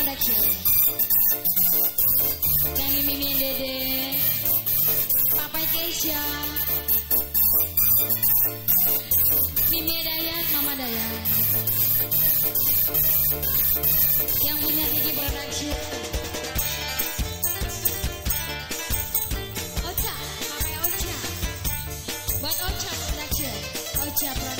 Production Nyanyi Mimin Dede Papa Keisha Mimi Dayat, Mama Dayat Yang punya Kiki Production. Ocha, Papa Ocha. Buat Ocha Production. Ocha Production.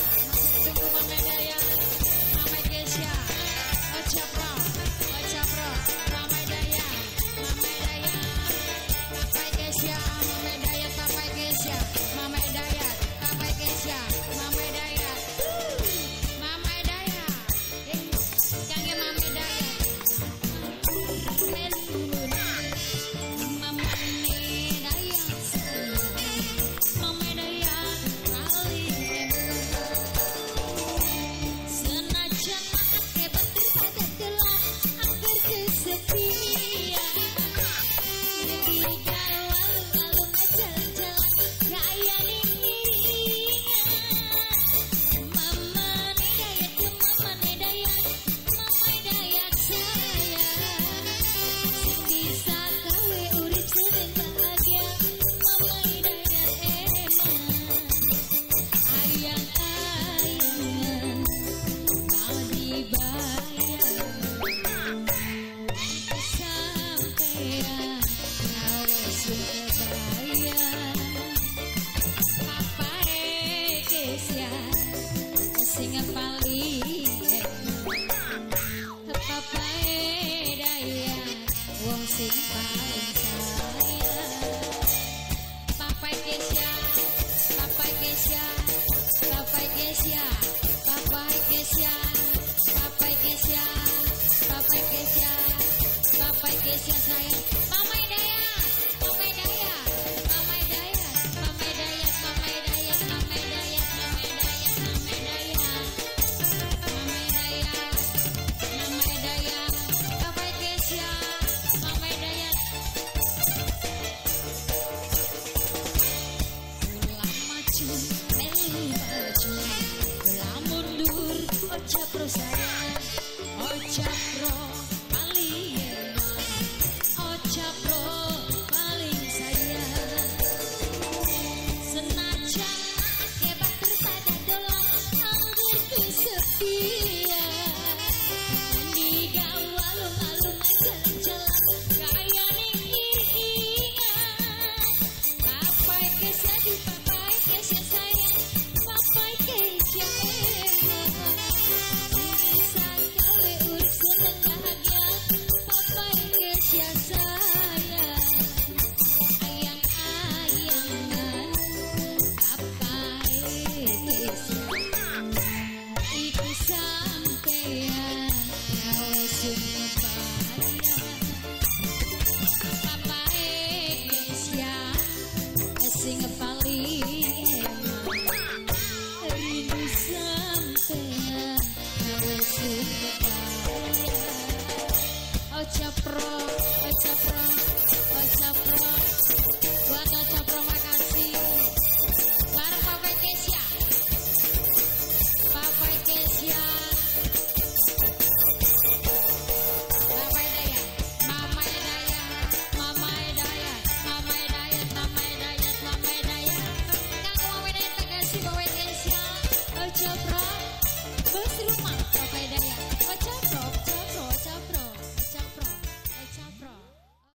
Papai Kesia, Papai Kesia sayang, Mama te aproximar. si yang Nesya Ojo Pro